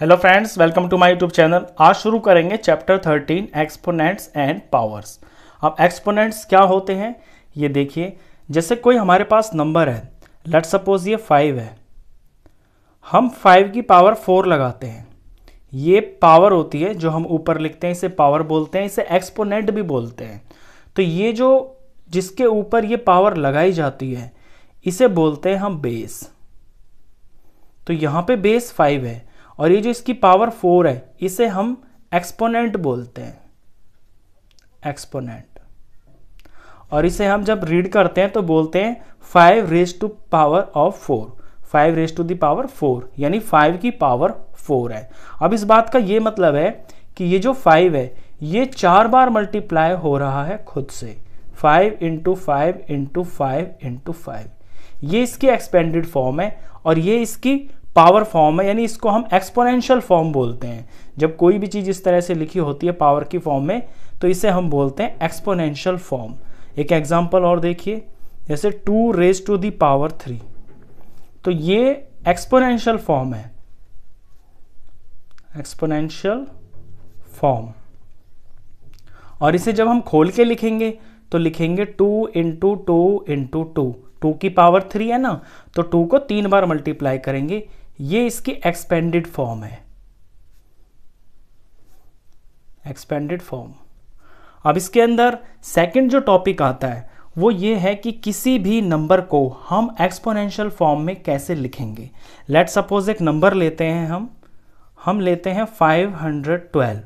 Hello friends welcome to my YouTube channel आज शुरू करेंगे चैप्टर 13 एक्सपोनेंट्स एंड पावर्स अब एक्सपोनेंट्स क्या होते हैं? ये देखिए, जैसे कोई हमारे पास नंबर है लेट सपोज़ ये फाइव है। हम फाइव की पावर फोर लगाते हैं। ये पावर होती है जो हम ऊपर लिखते हैं, इसे पावर बोलते हैं, इसे एक्सपोनेंट भी बोलते हैं। तो ये जो, जिसके ऊपर ये पावर लगाई जाती है, इसे बोलते हैं हम बेस तो यहाँ पे बेस फाइव है। और ये जो इसकी पावर फोर है, इसे हम एक्सपोनेंट बोलते हैं। एक्सपोनेंट और इसे हम जब रीड करते हैं तो बोलते हैं five raise to power of four five raise to power four यानी फाइव की पावर फोर है। अब इस बात का ये मतलब है कि ये जो फाइव है, ये चार बार मल्टीप्लाई हो रहा है खुद से। Five into five into five into five ये इसकी एक्सपेंडेड फॉर्म है और ये इसकी पावर फॉर्म है, यानी इसको हम एक्सपोनेंशियल फॉर्म बोलते हैं। जब कोई भी चीज़ इस तरह से लिखी होती है पावर की फॉर्म में तो इसे हम बोलते हैं एक्सपोनेंशियल फॉर्म। एक एग्जांपल और देखिए, जैसे two raise to the power three. तो ये एक्सपोनेंशियल फॉर्म है। Exponential form. और इसे जब हम खोल के लिखेंगे तो लिखेंगे two into two into two. Two की पावर थ्री है ना तो टू को तीन बार मल्टीप्लाई करेंगे। ये इसकी एक्सपेंडेड फॉर्म है। एक्सपेंडेड फॉर्म अब इसके अंदर सेकंड जो टॉपिक आता है, वो ये है कि किसी भी नंबर को हम एक्सपोनेंशियल फॉर्म में कैसे लिखेंगे। लेट सपोज़ एक नंबर लेते हैं हम। हम लेते हैं 512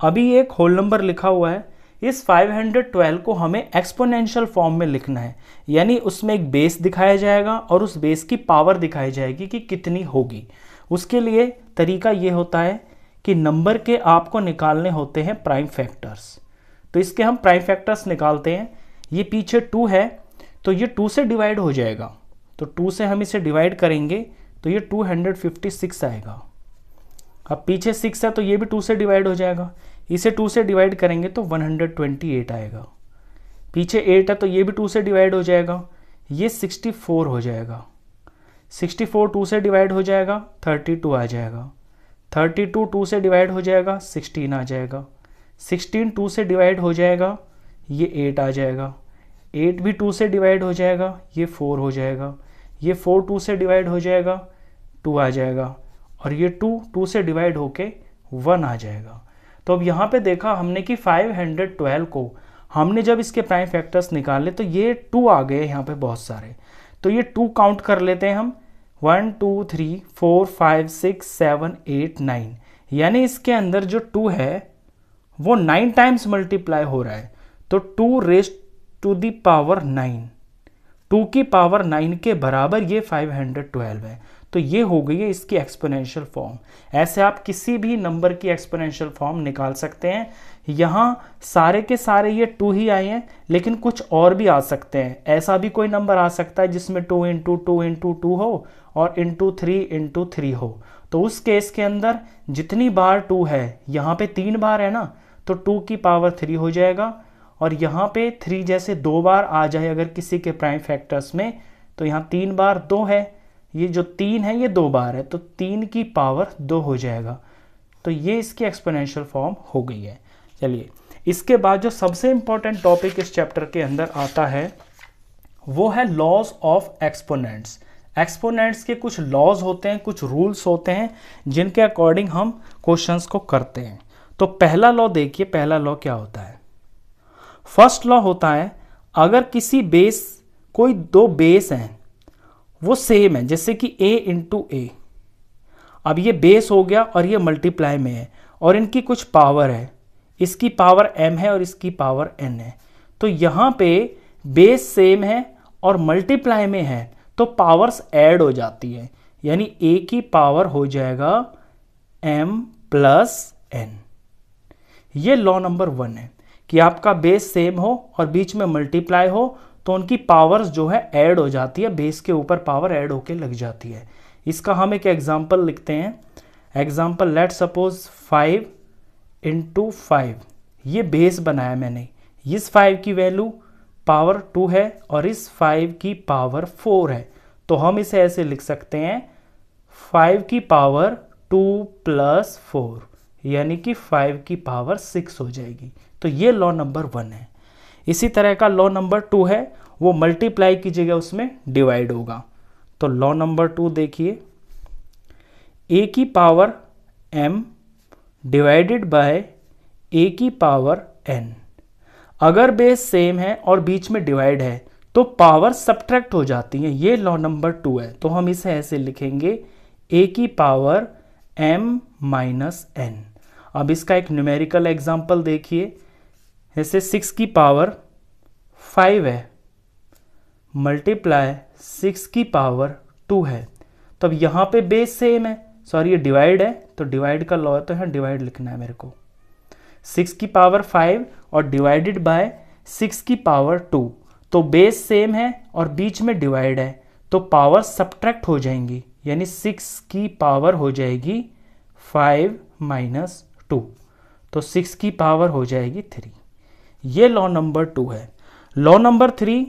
अभी एक होल नंबर लिखा हुआ है। इस 512 को हमें एक्सपोनेंशियल फॉर्म में लिखना है। यानी उसमें एक बेस दिखाया जाएगा और उस बेस की पावर दिखाई जाएगी कि कितनी होगी। उसके लिए तरीका ये होता है कि नंबर के आपको निकालने होते हैं प्राइम फैक्टर्स तो इसके हम प्राइम फैक्टर्स निकालते हैं। ये पीछे टू है तो ये टू से डिवाइड हो जाएगा। तो टू से हम इसे डिवाइड करेंगे तो ये टू हंड्रेड फिफ्टी सिक्स आएगा। अब पीछे सिक्स है तो ये भी टू से डिवाइड हो जाएगा। इसे टू से डिवाइड करेंगे तो वन हंड्रेड ट्वेंटी एट आएगा। पीछे एट है तो ये भी टू से डिवाइड हो जाएगा। ये सिक्सटी फोर हो जाएगा। सिक्सटी फोर टू से डिवाइड हो जाएगा थर्टी टू आ जाएगा। थर्टी टू टू से डिवाइड हो जाएगा सिक्सटीन आ जाएगा। सिक्सटीन टू से डिवाइड हो जाएगा, ये एट आ जाएगा। एट भी टू से डिवाइड हो जाएगा, ये फोर हो जाएगा। ये फोर टू से डिवाइड हो जाएगा टू आ जाएगा। और ये टू टू से डिवाइड होके वन आ जाएगा। तो अब यहाँ पे देखा हमने कि 512 को हमने जब इसके प्राइम फैक्टर्स निकाले तो ये टू आ गए यहाँ पे बहुत सारे। तो ये टू काउंट कर लेते हैं हम। One two three four five six seven eight nine यानी इसके अंदर जो टू है, वो नाइन टाइम्स मल्टीप्लाई हो रहा है। तो two raise to the power nine two की पावर नाइन के बराबर ये फाइव हंड्रेड ट्वेल्व है। तो ये हो गई है इसकी एक्सपोनेंशियल फॉर्म ऐसे आप किसी भी नंबर की एक्सपोनेंशियल फॉर्म निकाल सकते हैं। यहाँ सारे के सारे ये टू ही आए हैं, लेकिन कुछ और भी आ सकते हैं। ऐसा भी कोई नंबर आ सकता है जिसमें two into two into two हो और इंटू थ्री इंटू थ्री हो। तो उस केस के अंदर जितनी बार टू है, यहाँ पे तीन बार है ना तो टू की पावर थ्री हो जाएगा। और यहाँ पे थ्री जैसे दो बार आ जाए अगर किसी के प्राइम फैक्टर्स में तो यहाँ तीन बार दो है। ये जो तीन है, ये दो बार है तो तीन की पावर दो हो जाएगा। तो ये इसकी एक्सपोनेंशियल फॉर्म हो गई है। चलिए, इसके बाद जो सबसे इंपॉर्टेंट टॉपिक इस चैप्टर के अंदर आता है, वो है लॉज ऑफ़ एक्सपोनेंट्स एक्सपोनेंट्स के कुछ लॉज होते हैं, कुछ रूल्स होते हैं, जिनके अकॉर्डिंग हम क्वेश्चंस को करते हैं। तो पहला लॉ देखिए, पहला लॉ क्या होता है? फ़र्स्ट लॉ होता है, अगर किसी बेस कोई दो बेस हैं वो सेम है, जैसे कि ए इंटू ए अब ये बेस हो गया और ये मल्टीप्लाई में है और इनकी कुछ पावर है। इसकी पावर एम है और इसकी पावर एन है। तो यहाँ पे बेस सेम है और मल्टीप्लाई में है तो पावर्स ऐड हो जाती है। यानी ए की पावर हो जाएगा एम प्लस एन ये लॉ नंबर वन है कि आपका बेस सेम हो और बीच में मल्टीप्लाई हो तो उनकी पावर्स जो है ऐड हो जाती है बेस के ऊपर पावर ऐड होके लग जाती है। इसका हम एक एग्ज़ाम्पल लिखते हैं। Example let suppose five into five ये बेस बनाया मैंने। इस फाइव की वैल्यू पावर टू है और इस फाइव की पावर फोर है। तो हम इसे ऐसे लिख सकते हैं। फाइव की पावर टू प्लस फोर यानी कि फाइव की पावर सिक्स हो जाएगी। तो ये लॉ नंबर वन है। इसी तरह का लॉ नंबर टू है, वो मल्टीप्लाई की जगह उसमें डिवाइड होगा। तो लॉ नंबर टू देखिए ए की power M divided by A की पावर एन अगर बेस सेम है और बीच में डिवाइड है तो पावर सब्ट्रैक्ट हो जाती है। ये लॉ नंबर टू है। तो हम इसे ऐसे लिखेंगे ए की पावर एम माइनस एन अब इसका एक न्यूमेरिकल एग्ज़ाम्पल देखिए। जैसे सिक्स की पावर फाइव है। मल्टीप्लाई सिक्स की पावर टू है। तो अब यहाँ पे बेस सेम है। सॉरी ये डिवाइड है। तो डिवाइड का लॉ है तो यहाँ डिवाइड लिखना है मेरे को। सिक्स की पावर फाइव और डिवाइडेड बाय सिक्स की पावर टू तो बेस सेम है और बीच में डिवाइड है। तो पावर सब्ट्रैक्ट हो जाएँगी। यानी सिक्स की पावर हो जाएगी फाइव माइनस टू तो सिक्स की पावर हो जाएगी थ्री ये लॉ नंबर टू है। Law number three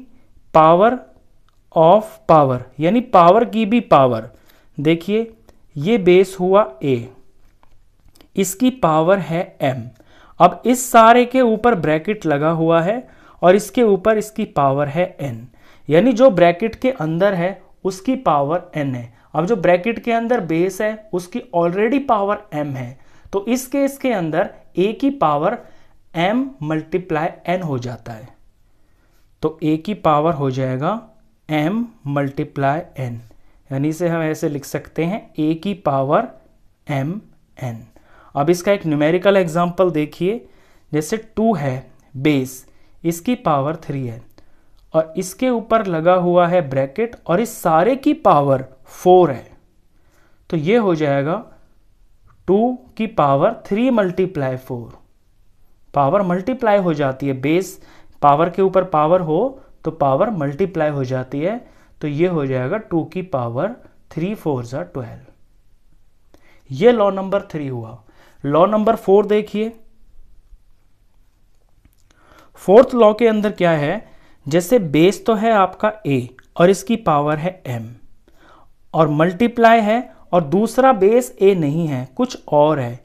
power of power यानी पावर की भी पावर देखिए, ये बेस हुआ ए इसकी पावर है एम अब इस सारे के ऊपर ब्रैकेट लगा हुआ है और इसके ऊपर इसकी पावर है एन यानी जो ब्रैकेट के अंदर है, उसकी पावर एन है। अब जो ब्रैकेट के अंदर बेस है, उसकी ऑलरेडी पावर एम है। तो इस केस के अंदर ए की पावर एम मल्टीप्लाई एन हो जाता है तो ए की पावर हो जाएगा एम मल्टीप्लाई एन यानी इसे हम ऐसे लिख सकते हैं ए की पावर एम एन अब इसका एक न्यूमेरिकल एग्जांपल देखिए, जैसे टू है बेस इसकी पावर थ्री है, और इसके ऊपर लगा हुआ है ब्रैकेट और इस सारे की पावर फोर है तो ये हो जाएगा टू की power three multiply four power multiply हो जाती है। बेस पावर के ऊपर पावर हो तो पावर मल्टीप्लाई हो जाती है। तो ये हो जाएगा टू की पावर थ्री, फोर, ज़ा, ट्वेल्व। ये लॉ नंबर थ्री हुआ। लॉ नंबर फोर देखिए। फोर्थ लॉ के अंदर क्या है? जैसे बेस तो है आपका ए और इसकी पावर है एम और मल्टीप्लाई है और दूसरा बेस ए नहीं है, कुछ और है।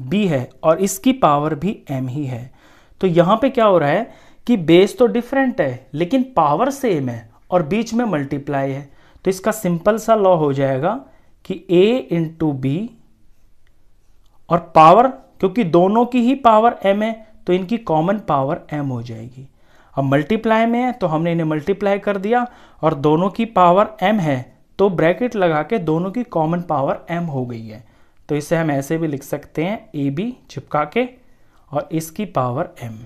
बी है और इसकी पावर भी एम ही है। तो यहाँ पे क्या हो रहा है कि बेस तो डिफरेंट है, लेकिन पावर सेम है और बीच में मल्टीप्लाई है। तो इसका सिंपल सा लॉ हो जाएगा कि a इंटू बी और पावर क्योंकि दोनों की ही पावर m है तो इनकी कॉमन पावर m हो जाएगी। अब मल्टीप्लाई में है तो हमने इन्हें मल्टीप्लाई कर दिया और दोनों की पावर m है तो ब्रैकेट लगा के दोनों की कॉमन पावर m हो गई है। तो इसे हम ऐसे भी लिख सकते हैं, ए बी चिपका के और इसकी पावर एम।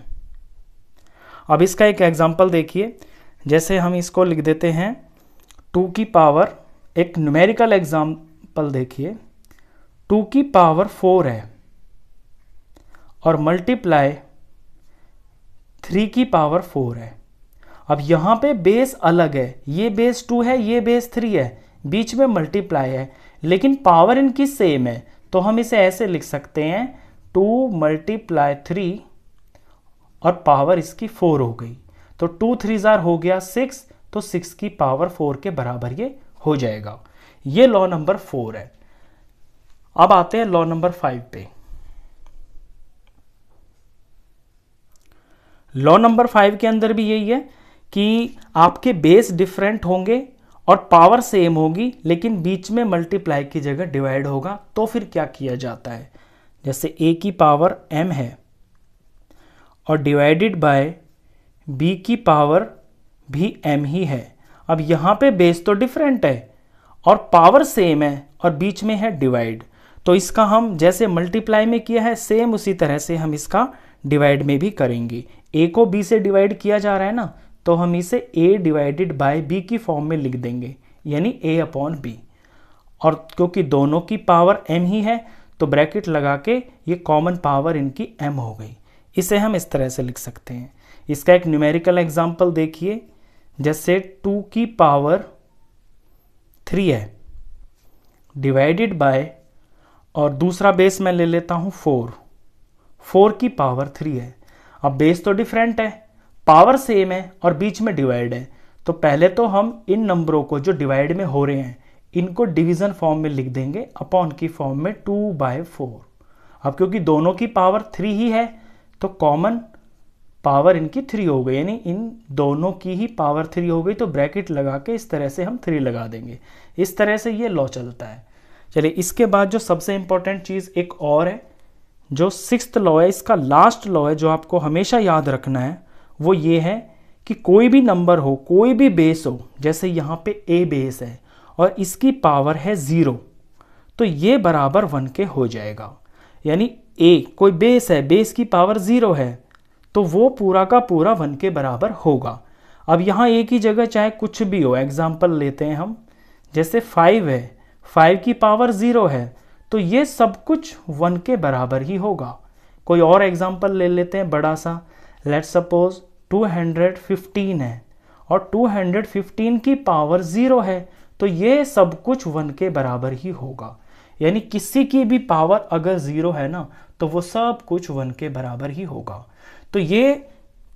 अब इसका एक एग्जांपल देखिए, जैसे हम इसको लिख देते हैं, टू की पावर, एक न्यूमेरिकल एग्जांपल देखिए, टू की पावर फोर है और मल्टीप्लाई थ्री की पावर फोर है। अब यहाँ पे बेस अलग है, ये बेस टू है, ये बेस थ्री है, बीच में मल्टीप्लाई है, लेकिन पावर इनकी सेम है। तो हम इसे ऐसे लिख सकते हैं, टू मल्टीप्लाई थ्री और पावर इसकी फोर हो गई। तो टू थ्री जार हो गया सिक्स तो सिक्स की पावर फोर के बराबर ये हो जाएगा। ये लॉ नंबर फोर है। अब आते हैं लॉ नंबर फाइव पे। लॉ नंबर फाइव के अंदर भी यही है कि आपके बेस डिफरेंट होंगे और पावर सेम होगी, लेकिन बीच में मल्टीप्लाई की जगह डिवाइड होगा तो फिर क्या किया जाता है? जैसे ए की पावर एम है और डिवाइडेड बाय बी की पावर भी एम ही है। अब यहाँ पे बेस तो डिफरेंट है और पावर सेम है और बीच में है डिवाइड तो इसका हम जैसे मल्टीप्लाई में किया है सेम उसी तरह से हम इसका डिवाइड में भी करेंगे। ए को बी से डिवाइड किया जा रहा है ना तो हम इसे ए डिवाइडेड बाय बी की फॉर्म में लिख देंगे, यानी ए अपॉन बी और क्योंकि दोनों की पावर एम ही है तो ब्रैकेट लगा के ये कॉमन पावर इनकी एम हो गई। इसे हम इस तरह से लिख सकते हैं। इसका एक न्यूमेरिकल एग्जांपल देखिए, जैसे टू की पावर थ्री है डिवाइडेड बाय और दूसरा बेस मैं ले लेता हूँ फोर फोर की पावर थ्री है। अब बेस तो डिफरेंट है। पावर सेम है और बीच में डिवाइड है। तो पहले तो हम इन नंबरों को जो डिवाइड में हो रहे हैं, इनको डिवीज़न फॉर्म में लिख देंगे, अपॉन की फॉर्म में टू बाय फोर। अब क्योंकि दोनों की पावर थ्री ही है तो कॉमन पावर इनकी थ्री हो गई, यानी इन दोनों की ही पावर थ्री हो गई तो ब्रैकेट लगा के इस तरह से हम थ्री लगा देंगे। इस तरह से ये लॉ चलता है। चलिए, इसके बाद जो सबसे इंपॉर्टेंट चीज़ एक और है, जो सिक्स लॉ है, इसका लास्ट लॉ है, जो आपको हमेशा याद रखना है। वो ये है कि कोई भी नंबर हो, कोई भी बेस हो, जैसे यहाँ पे ए बेस है और इसकी पावर है ज़ीरो तो ये बराबर वन के हो जाएगा। यानी ए कोई बेस है बेस की पावर ज़ीरो है तो वो पूरा का पूरा वन के बराबर होगा। अब यहाँ ए की जगह चाहे कुछ भी हो एग्ज़ाम्पल लेते हैं हम, जैसे फाइव है फाइव की पावर ज़ीरो है तो ये सब कुछ वन के बराबर ही होगा। कोई और एग्ज़ाम्पल ले लेते हैं बड़ा सा। लेट सपोज़ 215 है और 215 की पावर ज़ीरो है तो ये सब कुछ वन के बराबर ही होगा। यानी किसी की भी पावर अगर ज़ीरो है ना तो वो सब कुछ वन के बराबर ही होगा। तो ये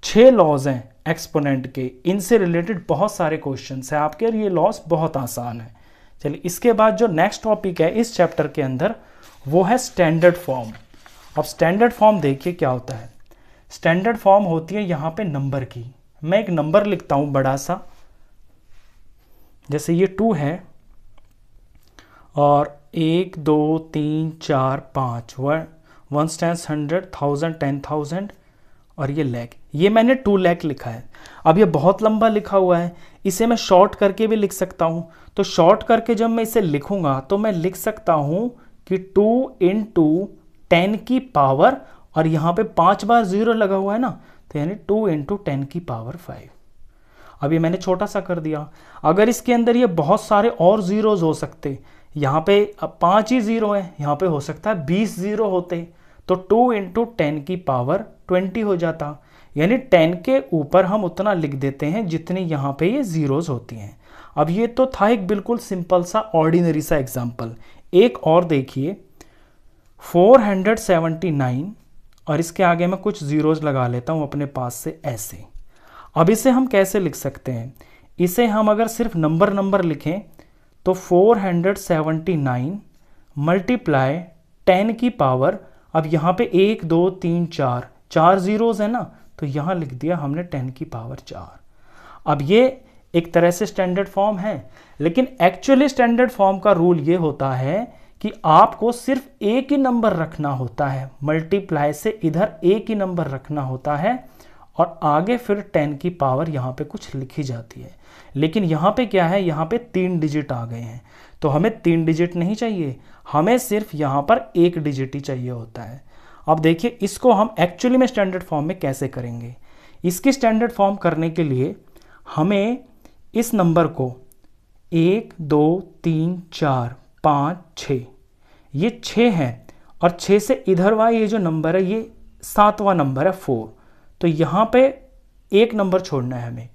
छह लॉज हैं एक्सपोनेंट के। इनसे रिलेटेड बहुत सारे क्वेश्चन हैं आपके और ये लॉस बहुत आसान है। चलिए, इसके बाद जो नेक्स्ट टॉपिक है इस चैप्टर के अंदर, वो है स्टैंडर्ड फॉर्म अब स्टैंडर्ड फॉर्म देखिए क्या होता है। स्टैंडर्ड फॉर्म होती है यहाँ पे नंबर की। मैं एक नंबर लिखता हूँ बड़ा सा। जैसे ये टू है, और एक, दो, तीन, चार, पाँच, one one stand hundred thousand ten thousand और ये लैक ये मैंने टू लैक लिखा है। अब ये बहुत लंबा लिखा हुआ है। इसे मैं शॉर्ट करके भी लिख सकता हूँ। तो शॉर्ट करके जब मैं इसे लिखूँगा तो मैं लिख सकता हूँ कि टू इन टू टेन की पावर और यहाँ पे पाँच बार ज़ीरो लगा हुआ है ना तो यानी टू इंटू टेन की पावर फाइव। अब ये मैंने छोटा सा कर दिया। अगर इसके अंदर ये बहुत सारे और ज़ीरोज़ हो सकते, यहाँ पे पाँच ही ज़ीरो है, यहाँ पे हो सकता है बीस ज़ीरो होते तो टू इंटू टेन की पावर ट्वेंटी हो जाता। यानी टेन के ऊपर हम उतना लिख देते हैं जितनी यहाँ पे ये ज़ीरोज़ होती हैं। अब ये तो था एक बिल्कुल सिंपल सा ऑर्डिनरी सा एग्ज़ाम्पल एक और देखिए 479 और इसके आगे मैं कुछ ज़ीरोज़ लगा लेता हूँ अपने पास से ऐसे। अब इसे हम कैसे लिख सकते हैं? इसे हम अगर सिर्फ़ नंबर नंबर लिखें तो 479 मल्टीप्लाई टेन की पावर अब यहाँ पे एक, दो, तीन, चार चार ज़ीरोज़ है ना तो यहाँ लिख दिया हमने टेन की पावर चार। अब ये एक तरह से स्टैंडर्ड फॉर्म है, लेकिन एक्चुअली स्टैंडर्ड फॉर्म का रूल ये होता है कि आपको सिर्फ़ एक ही नंबर रखना होता है। मल्टीप्लाई से इधर एक ही नंबर रखना होता है और आगे फिर टेन की पावर यहाँ पे कुछ लिखी जाती है। लेकिन यहाँ पे क्या है? यहाँ पे तीन डिजिट आ गए हैं। तो हमें तीन डिजिट नहीं चाहिए। हमें सिर्फ़ यहाँ पर एक डिजिट ही चाहिए होता है। अब देखिए, इसको हम एक्चुअली में स्टैंडर्ड फॉर्म में कैसे करेंगे? इसकी स्टैंडर्ड फॉर्म करने के लिए हमें इस नंबर को एक, दो, तीन, चार पाँच, छ। ये छ है और छ से इधर वाला ये जो नंबर है, ये सातवां नंबर है, फोर। तो यहाँ पे एक नंबर छोड़ना है हमें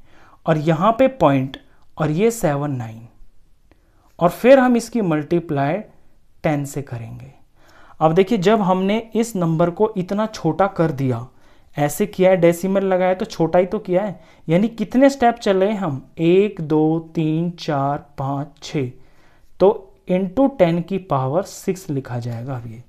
और यहाँ पे पॉइंट और ये सेवन, नाइन। और फिर हम इसकी मल्टीप्लाई टेन से करेंगे। अब देखिए, जब हमने इस नंबर को इतना छोटा कर दिया, ऐसे किया है, डेसिमल लगाया तो छोटा ही तो किया है। यानी कितने स्टेप चले हम? एक, दो, तीन, चार, पाँच, छ। तो इंटू टेन की पावर सिक्स लिखा जाएगा अब ये।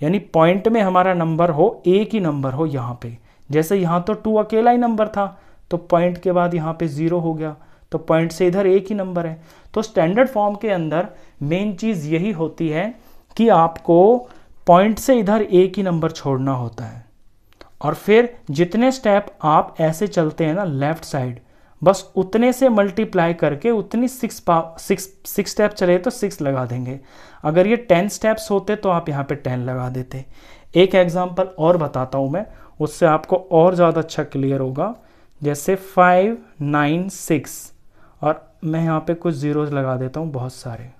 यानी पॉइंट में हमारा नंबर हो, एक ही नंबर हो यहाँ पे। जैसे यहाँ तो टू अकेला ही नंबर था तो पॉइंट के बाद यहाँ पे ज़ीरो हो गया। तो पॉइंट से इधर एक ही नंबर है। तो स्टैंडर्ड फॉर्म के अंदर मेन चीज़ यही होती है कि आपको पॉइंट से इधर एक ही नंबर छोड़ना होता है। और फिर जितने स्टेप आप ऐसे चलते हैं ना लेफ़्ट साइड बस उतने से मल्टीप्लाई करके उतनी सिक्स पा सिक्स सिक्स स्टेप चले तो सिक्स लगा देंगे। अगर ये टेन स्टेप्स होते तो आप यहाँ पे टेन लगा देते। एक एग्जांपल और बताता हूँ मैं, उससे आपको और ज़्यादा अच्छा क्लियर होगा। जैसे फाइव नाइन सिक्स और मैं यहाँ पे कुछ ज़ीरोज़ लगा देता हूँ, बहुत सारे।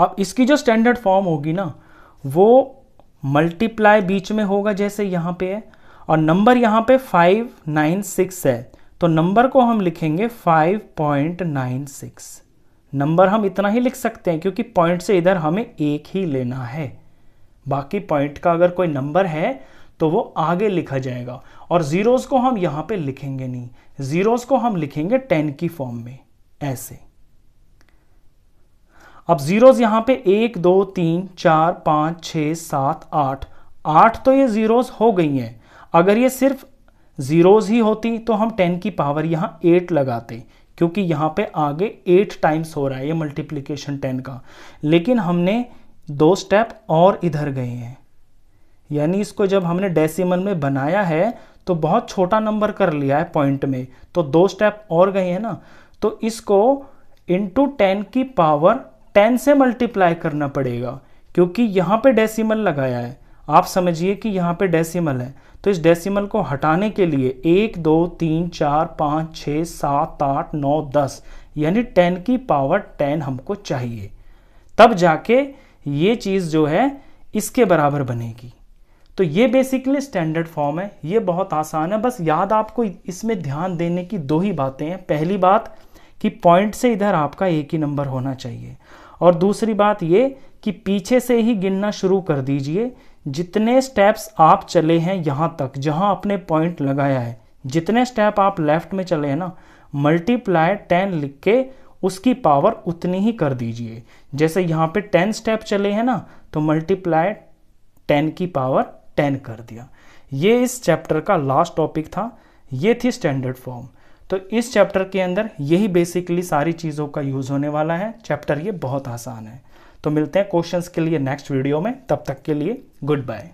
अब इसकी जो स्टैंडर्ड फॉर्म होगी ना, वो मल्टीप्लाई बीच में होगा जैसे यहाँ पे है। और नंबर यहाँ पे फाइव नाइन सिक्स है। तो नंबर को हम लिखेंगे five point nine six number हम इतना ही लिख सकते हैं क्योंकि पॉइंट से इधर हमें एक ही लेना है। बाकी पॉइंट का अगर कोई नंबर है तो वो आगे लिखा जाएगा। और ज़ीरोज़ को हम यहाँ पे लिखेंगे नहीं। ज़ीरोज़ को हम लिखेंगे टेन की फॉर्म में, ऐसे। अब जीरोज यहाँ पे एक, दो, तीन, चार, पाँच छ सात, आठ। आठ तो ये जीरोज हो गई हैं। अगर ये सिर्फ़ जीरोज ही होती तो हम टेन की पावर यहाँ एट लगाते, क्योंकि यहाँ पे आगे एट टाइम्स हो रहा है ये मल्टीप्लीकेशन टेन का। लेकिन हमने दो स्टेप और इधर गए हैं। यानी इसको जब हमने डेसिमल में बनाया है तो बहुत छोटा नंबर कर लिया है पॉइंट में तो दो स्टेप और गए हैं ना। तो इसको इंटू टेन की पावर टेन से मल्टीप्लाई करना पड़ेगा, क्योंकि यहाँ पे डेसिमल लगाया है। आप समझिए कि यहाँ पे डेसिमल है। तो इस डेसिमल को हटाने के लिए एक, दो, तीन, चार, पाँच छ सात, आठ, नौ, दस, यानी टेन की पावर टेन हमको चाहिए। तब जाके ये चीज़ जो है, इसके बराबर बनेगी। तो ये बेसिकली स्टैंडर्ड फॉर्म है। ये बहुत आसान है। बस याद आपको इसमें ध्यान देने की दो ही बातें हैं। पहली बात कि पॉइंट से इधर आपका एक ही नंबर होना चाहिए। और दूसरी बात ये कि पीछे से ही गिनना शुरू कर दीजिए जितने स्टेप्स आप चले हैं यहाँ तक, जहाँ आपने पॉइंट लगाया है, जितने स्टेप आप लेफ़्ट में चले हैं ना मल्टीप्लाई टेन लिख के उसकी पावर उतनी ही कर दीजिए। जैसे यहाँ पे टेन स्टेप चले हैं ना तो मल्टीप्लाई टेन की पावर टेन कर दिया। ये इस चैप्टर का लास्ट टॉपिक था, ये थी स्टैंडर्ड फॉर्म तो इस चैप्टर के अंदर यही बेसिकली सारी चीज़ों का यूज़ होने वाला है। चैप्टर ये बहुत आसान है। तो मिलते हैं क्वेश्चंस के लिए नेक्स्ट वीडियो में, तब तक के लिए गुड बाय